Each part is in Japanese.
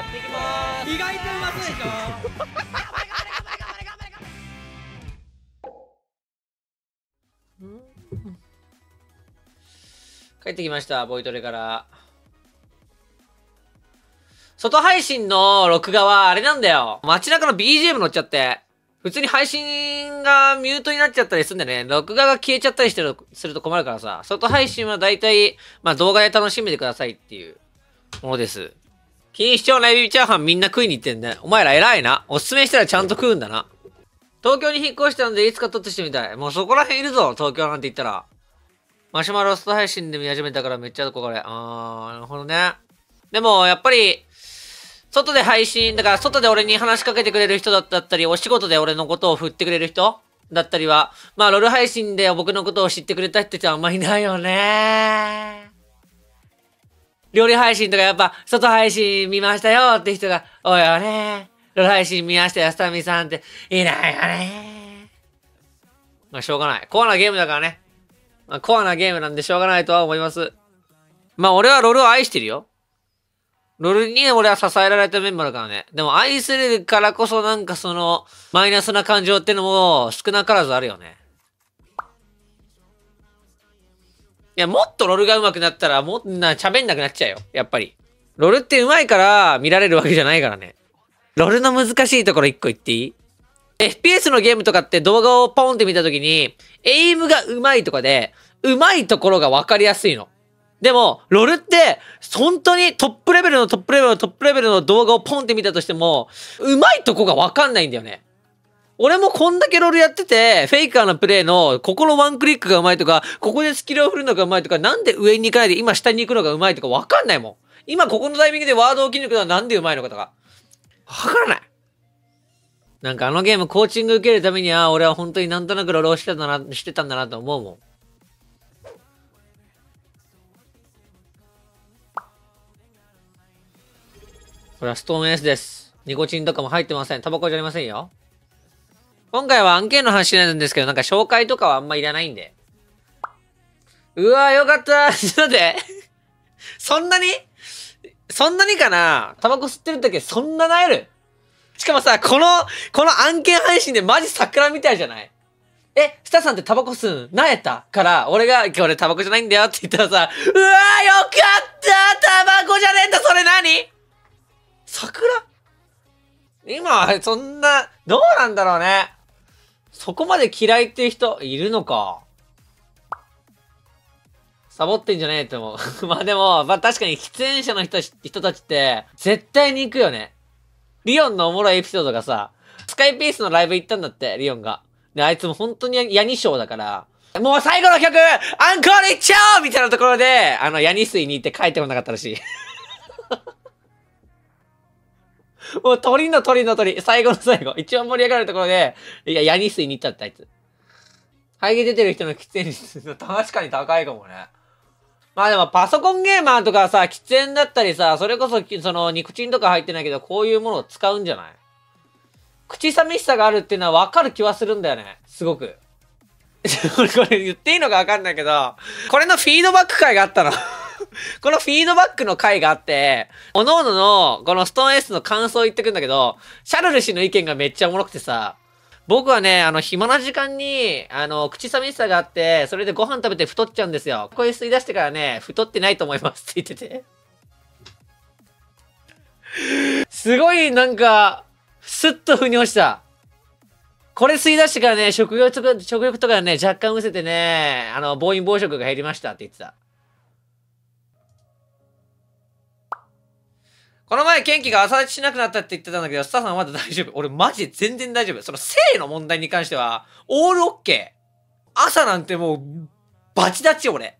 やっていきます意外とうまそうでしょ？帰ってきました、ボイトレから。外配信の録画はあれなんだよ。街中の BGM 乗っちゃって。普通に配信がミュートになっちゃったりするんでね、録画が消えちゃったりしてるすると困るからさ、外配信は大体、まあ動画で楽しんでくださいっていうものです。錦糸町のエビチャーハンみんな食いに行ってんね。お前ら偉いな。おすすめしたらちゃんと食うんだな。東京に引っ越したんでいつか撮ってしてみたい。もうそこら辺いるぞ、東京なんて言ったら。マシュマロスト配信で見始めたからめっちゃ憧れ。あー、なるほどね。でも、やっぱり、外で配信、だから外で俺に話しかけてくれる人だったり、お仕事で俺のことを振ってくれる人だったりは、まあ、ロール配信で僕のことを知ってくれた人ってあんまいないよね。料理配信とかやっぱ、外配信見ましたよって人が多いよね。ロール配信見ましたよ、スタミさんっていないよね。まあ、しょうがない。コアなゲームだからね。まあ、コアなゲームなんでしょうがないとは思います。まあ、俺はロールを愛してるよ。ロールに俺は支えられたメンバーだからね。でも愛するからこそなんかその、マイナスな感情ってのも少なからずあるよね。や、もっとロールが上手くなったら、もっとな、喋んなくなっちゃうよ。やっぱり。ロールって上手いから見られるわけじゃないからね。ロールの難しいところ一個言っていい ?FPS のゲームとかって動画をポンって見たときに、エイムが上手いとかで、上手いところが分かりやすいの。でも、ロールって、本当にトップレベルのトップレベルのトップレベルの動画をポンって見たとしても、上手いとこが分かんないんだよね。俺もこんだけロールやってて、フェイカーのプレイの、ここのワンクリックが上手いとか、ここでスキルを振るのが上手いとか、なんで上に行かないで今下に行くのが上手いとか分かんないもん。今ここのタイミングでワードを切り抜くのはなんで上手いのかとか。分からない。なんかあのゲームコーチング受けるためには、俺は本当になんとなくロールをしてたな、してたんだなと思うもん。これはストーンエースです。ニコチンとかも入ってません。タバコじゃありませんよ。今回は案件の話になるんですけど、なんか紹介とかはあんまいらないんで。うわーよかった。ちょっと待って。そんなに？そんなにかな？タバコ吸ってる時そんななえる？しかもさ、この、この案件配信でマジ桜みたいじゃない？え、スタさんってタバコ吸うんなえたから、俺が、今日俺タバコじゃないんだよって言ったらさ、うわーよかった！タバコじゃねえんだそれ何？桜？今、そんな、どうなんだろうね。そこまで嫌いっていう人いるのか。サボってんじゃねえって思う。まあでも、まあ確かに喫煙者の人人たちって、絶対に行くよね。リオンのおもろいエピソードがさ、スカイピースのライブ行ったんだって、リオンが。で、あいつも本当にヤニショーだから、もう最後の曲アンコールいっちゃおうみたいなところで、あの、ヤニ水に行って帰ってこなかったらしい。もう鳥の鳥の鳥、最後の最後、一番盛り上がるところで、いや、ヤニ水に行ったってあいつ。肺毛出てる人の喫煙率、確かに高いかもね。まあでもパソコンゲーマーとかさ、喫煙だったりさ、それこそ、その、ニコチンとか入ってないけど、こういうものを使うんじゃない？口寂しさがあるっていうのは分かる気はするんだよね。すごく。これ言っていいのか分かんないけど、これのフィードバック会があったの。このフィードバックの回があって、おのおのの、このストーンエースの感想を言ってくんだけど、シャルル氏の意見がめっちゃおもろくてさ、僕はね、あの、暇な時間に、あの、口寂しさがあって、それでご飯食べて太っちゃうんですよ。これ吸い出してからね、太ってないと思いますって言ってて。すごい、なんか、スッと腑に落ちた。これ吸い出してからね、食欲とか、食欲とかね、若干失せてね、あの、暴飲暴食が減りましたって言ってた。この前、元気が朝立ちしなくなったって言ってたんだけど、スタッフさんまだ大丈夫。俺マジで全然大丈夫。その性の問題に関しては、オールオッケー。朝なんてもう、バチ立ち俺。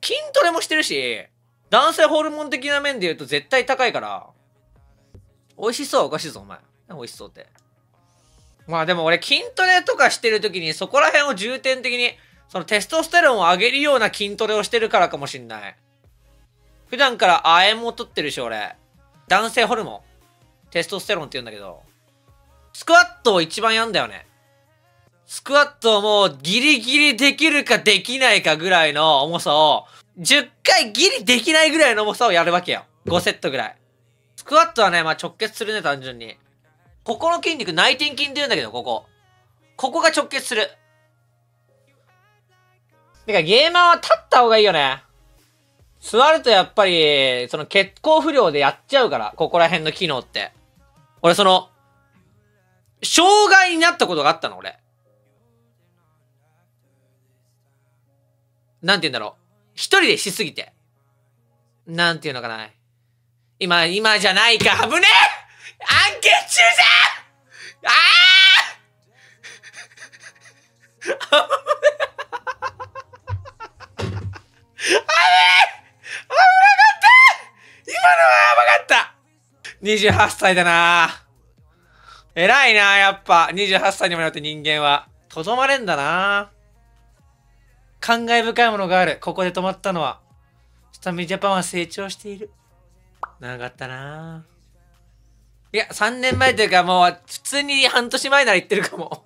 筋トレもしてるし、男性ホルモン的な面で言うと絶対高いから。美味しそうおかしいぞ、お前。美味しそうって。まあでも俺筋トレとかしてる時にそこら辺を重点的に、そのテストステロンを上げるような筋トレをしてるからかもしんない。普段から亜鉛も取ってるし、俺。男性ホルモン。テストステロンって言うんだけど。スクワットを一番やんだよね。スクワットをもうギリギリできるかできないかぐらいの重さを、10回ギリできないぐらいの重さをやるわけよ。5セットぐらい。スクワットはね、まあ直結するね、単純に。ここの筋肉、内転筋って言うんだけど、ここ。ここが直結する。てか、ゲーマーは立った方がいいよね。座るとやっぱり、その血行不良でやっちゃうから、ここら辺の機能って。俺その、障害になったことがあったの、俺。なんて言うんだろう。一人でしすぎて。なんて言うのかな。今、今じゃないか、危ねえ案件中じゃんああ危ねえのはやばかった !28 歳だな偉いなやっぱ。28歳にもなって人間は。とどまれんだな感慨深いものがある。ここで止まったのは。スタミジャパンは成長している。長かったないや、3年前というかもう、普通に半年前なら言ってるかも。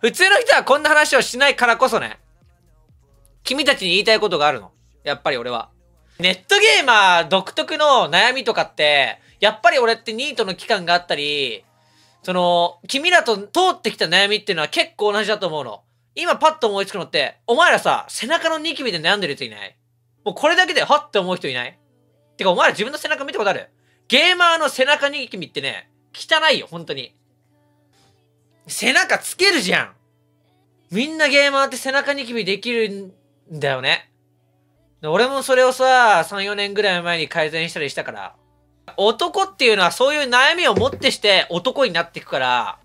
普通の人はこんな話をしないからこそね。君たちに言いたいことがあるの。やっぱり俺は。ネットゲーマー独特の悩みとかって、やっぱり俺ってニートの期間があったり、その、君らと通ってきた悩みっていうのは結構同じだと思うの。今パッと思いつくのって、お前らさ、背中のニキビで悩んでる人いない？もうこれだけではって思う人いない？てかお前ら自分の背中見たことある？ゲーマーの背中ニキビってね、汚いよ、本当に。背中つけるじゃんみんなゲーマーって背中ニキビできるんだよね。俺もそれをさ、3、4年ぐらい前に改善したりしたから。男っていうのはそういう悩みをもってして男になっていくから、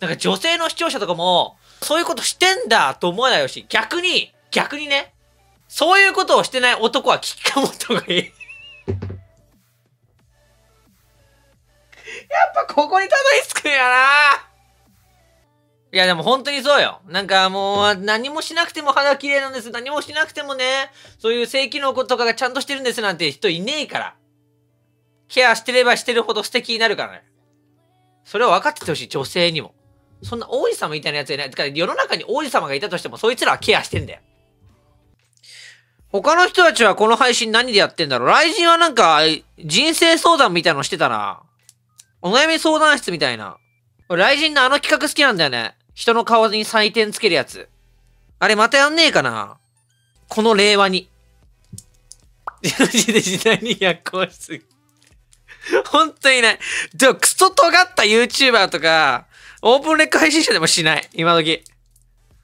なんか女性の視聴者とかも、そういうことしてんだと思わないよし、逆に、逆にね、そういうことをしてない男は危機感持った方がいい。やっぱここにたどり着くんやないやでも本当にそうよ。なんかもう何もしなくても肌綺麗なんです。何もしなくてもね、そういう性機能とかがちゃんとしてるんですなんて人いねえから。ケアしてればしてるほど素敵になるからね。それを分かっててほしい、女性にも。そんな王子様みたいなやついない。だから世の中に王子様がいたとしても、そいつらはケアしてんだよ。他の人たちはこの配信何でやってんだろう雷神はなんか、人生相談みたいのしてたな。お悩み相談室みたいな。雷神のあの企画好きなんだよね。人の顔に採点つけるやつ。あれまたやんねえかな？この令和に。マジで時代に逆行しすぎ。ほんとにない。でもクソ尖った YouTuber とか、オープンレック配信者でもしない。今時。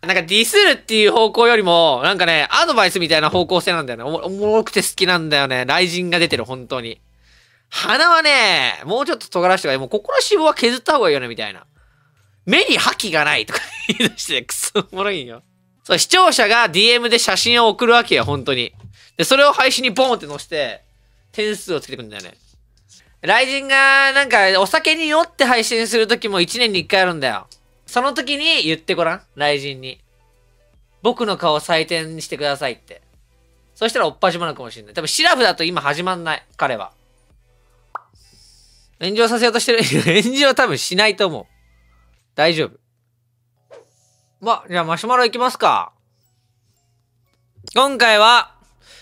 なんかディスるっていう方向よりも、なんかね、アドバイスみたいな方向性なんだよね。おもろくて好きなんだよね。雷神が出てる、本当に。鼻はね、もうちょっと尖らしてかもうここの脂肪は削った方がいいよね、みたいな。目に覇気がないとか 言い出して、くそおもろいんよ。そう、視聴者が DM で写真を送るわけよ、本当に。で、それを配信にボンって載せて、点数をつけてくんだよね。ライジンが、なんか、お酒に酔って配信するときも1年に1回あるんだよ。その時に言ってごらん、ライジンに。僕の顔採点してくださいって。そしたらおっぱじまるかもしれない。多分シラフだと今始まんない、彼は。炎上させようとしてる 炎上は多分しないと思う。大丈夫。ま、じゃあマシュマロいきますか。今回は、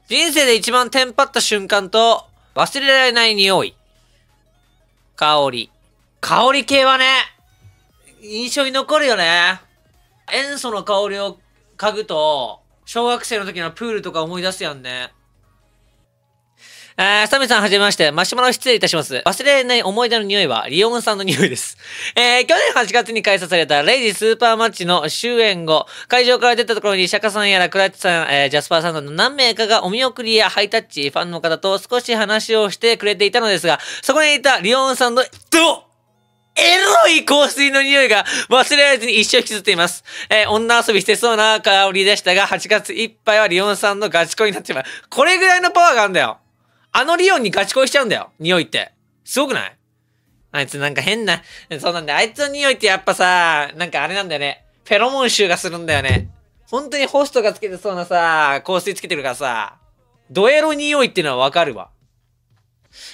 人生で一番テンパった瞬間と、忘れられない匂い。香り。香り系はね、印象に残るよね。塩素の香りを嗅ぐと、小学生の時のプールとか思い出すやんね。えー、サメさんはじめまして。マシュマロ失礼いたします。忘れない思い出の匂いは、リオンさんの匂いです。えー、去年8月に開催されたレイジスーパーマッチの終演後、会場から出たところに、シャカさんやらクラッチさん、えー、ジャスパーさんなど何名かがお見送りやハイタッチ、ファンの方と少し話をしてくれていたのですが、そこにいたリオンさんの、どエロい香水の匂いが忘れられずに一生引きずっています。えー、女遊びしてそうな香りでしたが、8月いっぱいはリオンさんのガチ恋になってしまう。これぐらいのパワーがあるんだよ。あのリオンにガチ恋しちゃうんだよ。匂いって。すごくない？あいつなんか変な、そうなんだ。あいつの匂いってやっぱさ、なんかあれなんだよね。フェロモン臭がするんだよね。本当にホストがつけてそうなさ、香水つけてるからさ、ドエロ匂いっていうのはわかるわ。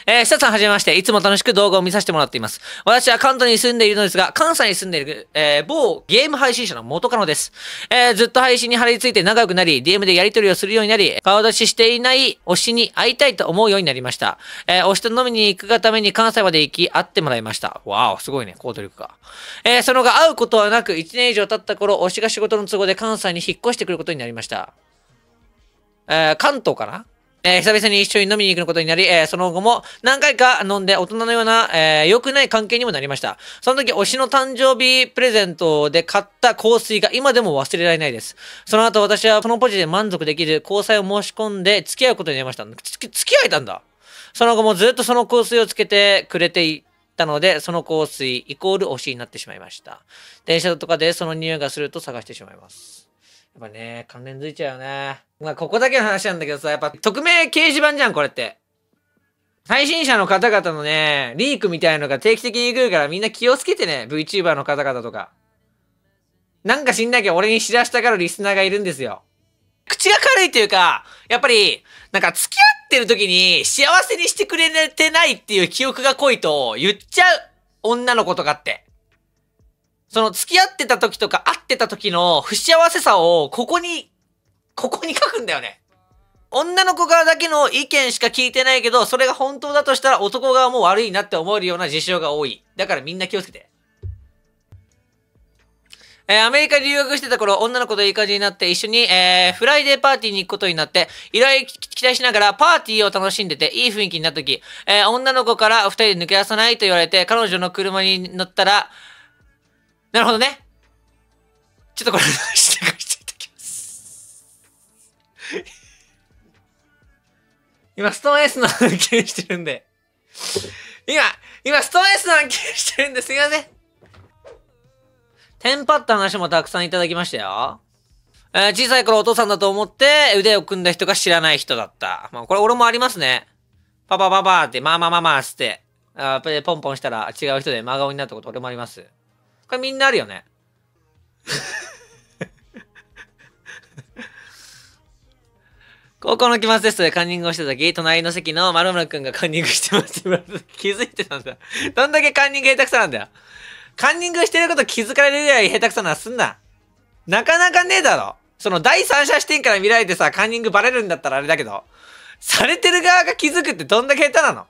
えー、久さんはじめまして、いつも楽しく動画を見させてもらっています。私は関東に住んでいるのですが、関西に住んでいる、えー、某ゲーム配信者の元カノです。えー、ずっと配信に張り付いて仲良くなり、DM でやり取りをするようになり、顔出ししていない推しに会いたいと思うようになりました。えー、推しと飲みに行くがために関西まで行き、会ってもらいました。わお、すごいね、行動力か。えー、その後会うことはなく、1年以上経った頃、推しが仕事の都合で関西に引っ越してくることになりました。えー、関東かな？えー、久々に一緒に飲みに行くことになり、えー、その後も何回か飲んで大人のような、えー、良くない関係にもなりました。その時、推しの誕生日プレゼントで買った香水が今でも忘れられないです。その後私はそのポジで満足できる交際を申し込んで付き合うことになりました。付き合えたんだ。その後もずっとその香水をつけてくれていたので、その香水イコール推しになってしまいました。電車とかでその匂いがすると探してしまいます。やっぱね、関連づいちゃうよね。まあ、ここだけの話なんだけどさ、やっぱ、匿名掲示板じゃん、これって。配信者の方々のね、リークみたいのが定期的に来るからみんな気をつけてね、VTuber の方々とか。なんか知んなきゃ俺に知らしたがるリスナーがいるんですよ。口が軽いっていうか、やっぱり、なんか付き合ってる時に幸せにしてくれてないっていう記憶が濃いと言っちゃう女の子とかって。その付き合ってた時とか会ってた時の不幸せさをここに、ここに書くんだよね。女の子側だけの意見しか聞いてないけど、それが本当だとしたら男側も悪いなって思えるような事象が多い。だからみんな気をつけて。えー、アメリカ留学してた頃、女の子といい感じになって一緒に、えー、フライデーパーティーに行くことになって、依頼期待しながらパーティーを楽しんでて、いい雰囲気になった時、えー、女の子から二人で抜け出さないと言われて、彼女の車に乗ったら、なるほどね。ちょっとこれ、してかしていただきます。今、ストーン S の案件してるんで。今、今、ストーン S の案件してるんですいません。テンパった話もたくさんいただきましたよ。えー、小さい頃お父さんだと思って腕を組んだ人が知らない人だった。まあ、これ俺もありますね。パパパパって、まあまあまあまあって、あポンポンしたら違う人で真顔になったこと俺もあります。これみんなあるよね。高校の期末テストでカンニングをした時、隣の席の丸村くんがカンニングしてます気づいてたんだ。どんだけカンニング下手くそなんだよ。カンニングしてること気づかれるぐらい下手くそならすんな。なかなかねえだろ。その第三者視点から見られてさ、カンニングバレるんだったらあれだけど、されてる側が気づくってどんだけ下手なの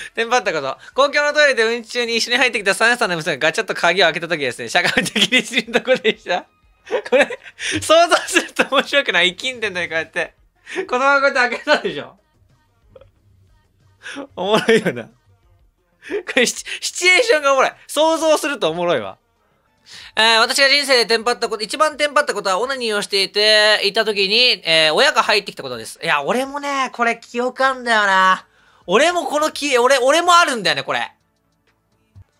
テンパったこと。公共のトイレで運中に一緒に入ってきた3歳の娘がガチャッと鍵を開けた時ですね、社会的に死んだ子でした？これ、想像すると面白くない？生きんでんのにこうやって。子供がこうやって開けたでしょ？おもろいよな。これシ、シチュエーションがおもろい。想像するとおもろいわ。えー、私が人生でテンパったこと、一番テンパったことはオナニーをしていて、いた時に、えー、親が入ってきたことです。いや、俺もね、これ記憶あんだよな。俺もこの木、俺、俺もあるんだよね、これ。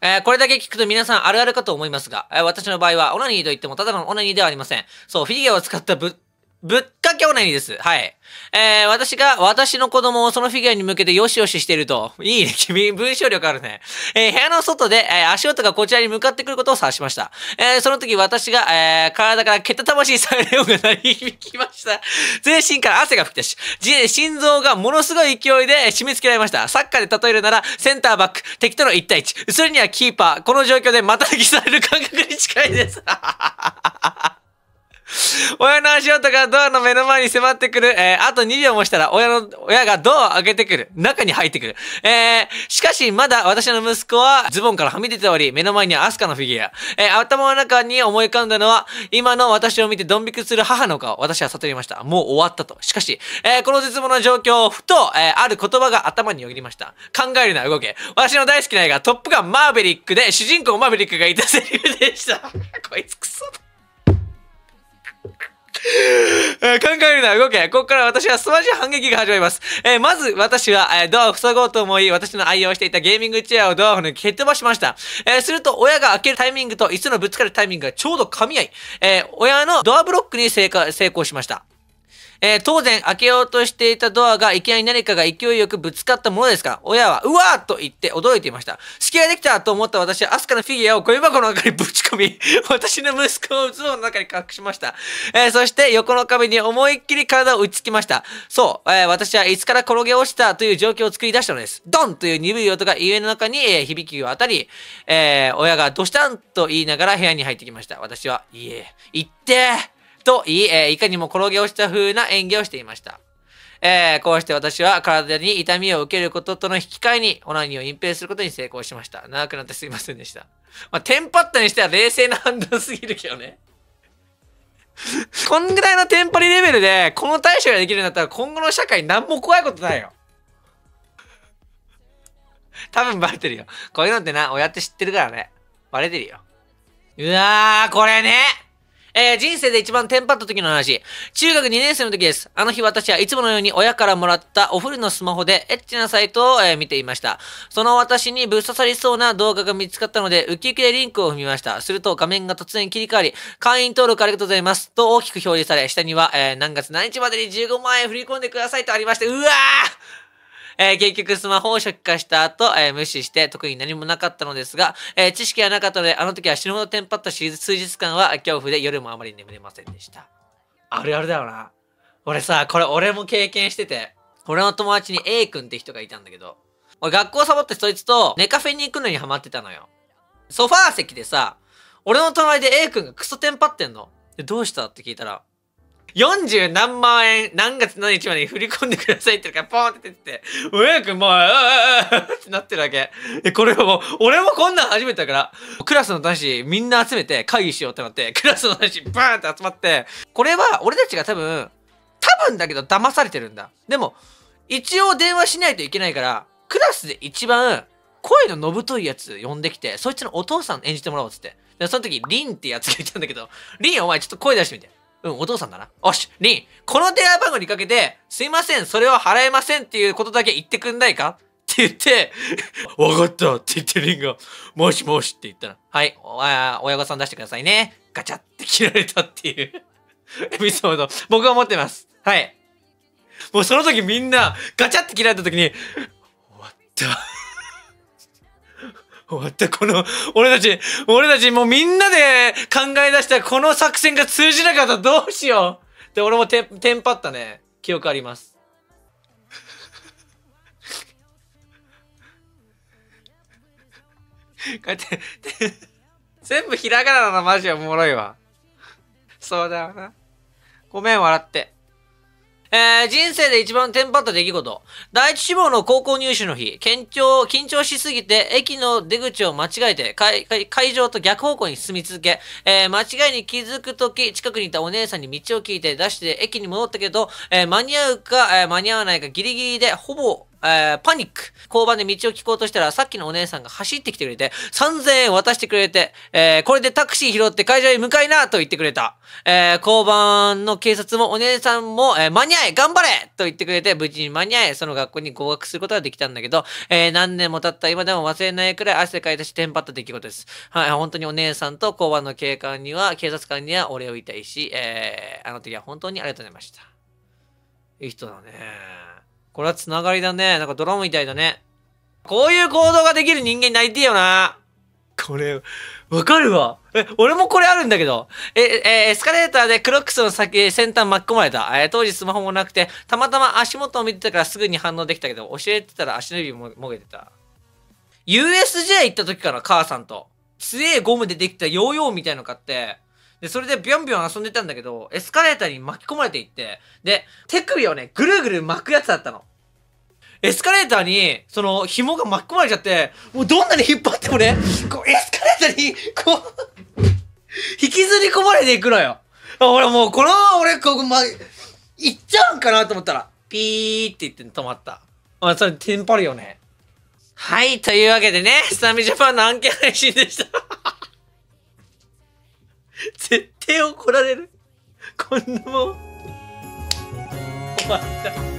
えー、これだけ聞くと皆さんあるあるかと思いますが、えー、私の場合は、オナニーと言ってもただのオナニーではありません。そう、フィギュアを使ったぶ、ぶっかけオナニーです。はい。えー、私が、私の子供をそのフィギュアに向けてよしよししていると、いいね、君、文章力あるね。えー、部屋の外で、えー、足音がこちらに向かってくることを指しました。えー、その時私が、えー、体から蹴った魂されるようが鳴り響きました。全身から汗が吹き出し、心臓がものすごい勢いで締め付けられました。サッカーで例えるなら、センターバック、敵との1対1。それにはキーパー、この状況でまたぎされる感覚に近いです。はははは親の足音がドアの目の前に迫ってくる。えー、あと2秒もしたら親の、親がドアを開けてくる。中に入ってくる。えー、しかしまだ私の息子はズボンからはみ出ており、目の前にはアスカのフィギュア。えー、頭の中に思い浮かんだのは、今の私を見てドン引きする母の顔。私は悟りました。もう終わったと。しかし、えー、この絶望な状況をふと、えー、ある言葉が頭によぎりました。考えるな、動け。私の大好きな映画、トップガンマーベリックで主人公マーベリックがいたセリフでした。こいつクソだ。考えるな、動け。ここから私は素晴らしい反撃が始まります。えー、まず私は、えー、ドアを塞ごうと思い、私の愛用していたゲーミングチェアをドアを抜き蹴っ飛ばしました。えー、すると、親が開けるタイミングと椅子のぶつかるタイミングがちょうど噛み合い、え、親のドアブロックに成功しました。えー当然開けようとしていたドアがいきなり何かが勢いよくぶつかったものですか、親は、うわーと言って驚いていました。隙ができたと思った私はアスカのフィギュアをゴミ箱の中にぶち込み、私の息子をズボンの中に隠しました。えーそして横の壁に思いっきり体を打ちつきました。そう、えー私はいつから転げ落ちたという状況を作り出したのです。ドンという鈍い音が家の中に、えー響きを渡り、えー親がどしたんと言いながら部屋に入ってきました。私は、いえ、行ってと言い、えーいかにも転げ落ちた風な演技をしていました。えーこうして私は体に痛みを受けることとの引き換えに、オナニーを隠蔽することに成功しました。長くなってすいませんでした。まあ、テンパったにしては冷静な判断すぎるけどね。こんぐらいのテンパりレベルで、この対処ができるんだったら、今後の社会何も怖いことないよ。多分バレてるよ。こういうのってな、親って知ってるからね。バレてるよ。うわー、これねえー人生で一番テンパった時の話。中学2年生の時です。あの日私はいつものように親からもらったお古のスマホでエッチなサイトを、えー見ていました。その私にぶっ刺さりそうな動画が見つかったので、ウキウキでリンクを踏みました。すると画面が突然切り替わり、会員登録ありがとうございます。と大きく表示され、下には、えー何月何日までに15万円振り込んでくださいとありまして、うわーえー結局スマホを初期化した後、えー無視して特に何もなかったのですが、えー知識がなかったので、あの時は死ぬほどテンパったし数日間は恐怖で夜もあまり眠れませんでした。あるあるだよな。俺さ、これ俺も経験してて、俺の友達に A 君って人がいたんだけど、俺学校サボってそいつとネカフェに行くのにハマってたのよ。ソファー席でさ、俺の隣で A 君がクソテンパってんの。で、どうしたって聞いたら、40何万円何月何日までに振り込んでくださいって言うからポーンって出てて、親くんもう、ああ、ああってなってるわけ。え、これはもう、俺もこんなん初めてだから、クラスの男子みんな集めて会議しようってなって、クラスの男子バーンって集まって、これは俺たちが多分、多分だけど騙されてるんだ。でも、一応電話しないといけないから、クラスで一番声ののぶといやつ呼んできて、そいつのお父さん演じてもらおうっつって。で、その時、リンってやつがいたんだけど、リンお前ちょっと声出してみて。うん、お父さんだな。おし、リン、この電話番号にかけて、すいません、それは払えませんっていうことだけ言ってくんないか？って言って、わかったって言ってリンが、もしもしって言ったら、はい、親御さん出してくださいね。ガチャって切られたっていう エピソード、僕は持ってます。はい。もうその時みんな、ガチャって切られた時に、終わった。終わった、この、俺たち、俺たちもうみんなで考え出したこの作戦が通じなかったらどうしようで、俺もテンテンパったね、記憶あります。こうやって、全部ひらがななのマジおもろいわ。そうだよな。ごめん、笑って。えー、人生で一番テンパった出来事。第一志望の高校入試の日、緊張、緊張しすぎて、駅の出口を間違えて、会会場と逆方向に進み続け、えー、間違いに気づくとき、近くにいたお姉さんに道を聞いて出して駅に戻ったけど、えー間に合うか、え間に合わないかギリギリで、ほぼ、えーパニック。交番で道を聞こうとしたら、さっきのお姉さんが走ってきてくれて、3000円渡してくれて、えーこれでタクシー拾って会場へ向かいなと言ってくれた。えー交番の警察もお姉さんも、えー間に合え頑張れと言ってくれて、無事に間に合え、その学校に合格することができたんだけど、えー何年も経った今でも忘れないくらい汗かいたし、テンパった出来事です。はい、本当にお姉さんと交番の警官には、警察官にはお礼を言いたいし、えーあの時は本当にありがとうございました。いい人だね。これはつながりだね。なんかドラマみたいだね。こういう行動ができる人間になりてえよな。これ、わかるわ。え、俺もこれあるんだけど。え、え、エスカレーターでクロックスの先、先端巻き込まれた。えー当時スマホもなくて、たまたま足元を見てたからすぐに反応できたけど、教えてたら足の指ももげてた。USJ 行った時から母さんと、強えゴムでできたヨーヨーみたいの買って、で、それでビョンビョン遊んでたんだけど、エスカレーターに巻き込まれていって、で、手首をね、ぐるぐる巻くやつだったの。エスカレーターに、その、紐が巻き込まれちゃって、もうどんなに引っ張ってもね、こう、エスカレーターに、こう、引きずり込まれていくのよ。俺もう、この俺、こう、ま、行っちゃうんかなと思ったら、ピーって言って止まった。あ、それ、テンパるよね。はい、というわけでね、スタミジャパンの案件配信でした。絶対怒られる。こんなもん。終わった。